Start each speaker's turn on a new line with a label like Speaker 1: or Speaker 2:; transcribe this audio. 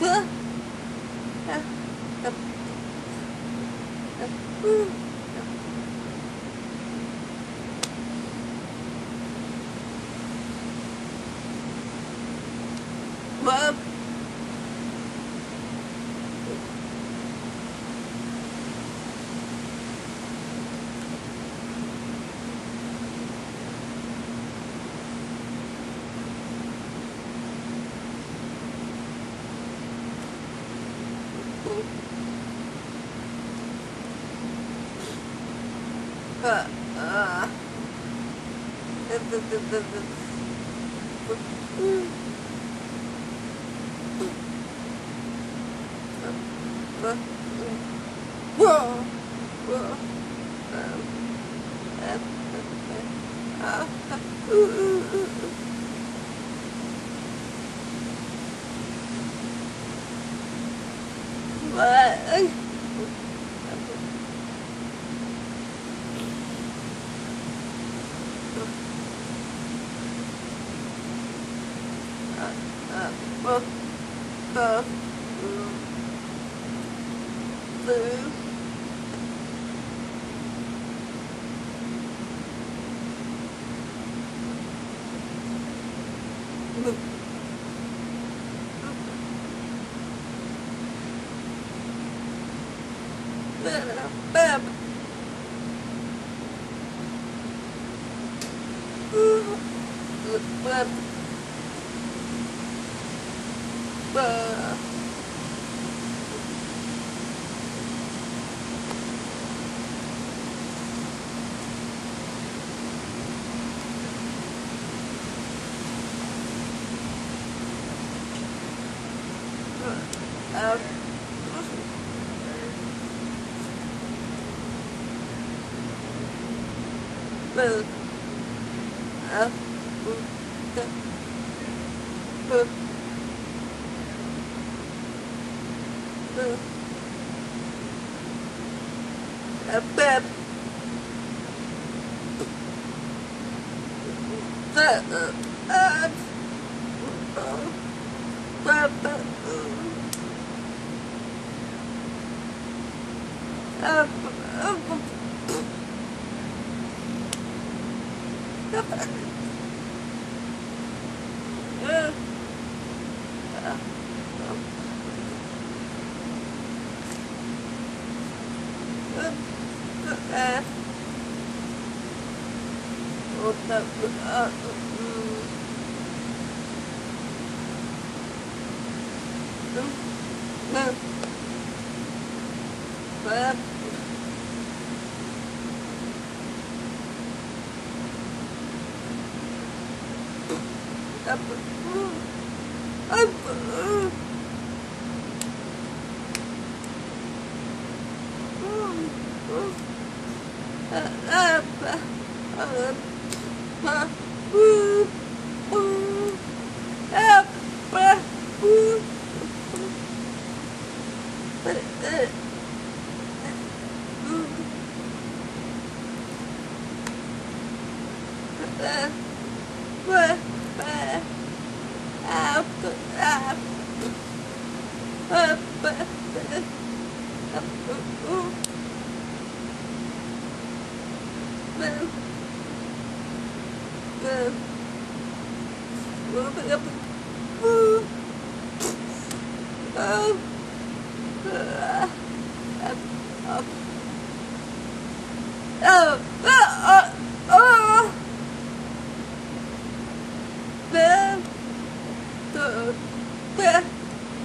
Speaker 1: vữa. Đập đập đập vỡ 어? 어. Mà... Uh, uh, uh, uh, uh. Uh, well, uh, uh, uh, uh, Beb. Uh, uh, uh, uh, Beb, uh, uh, uh, uh, uh, what the, uh, mm, mm, up, up, But up, Oh, uh, oh,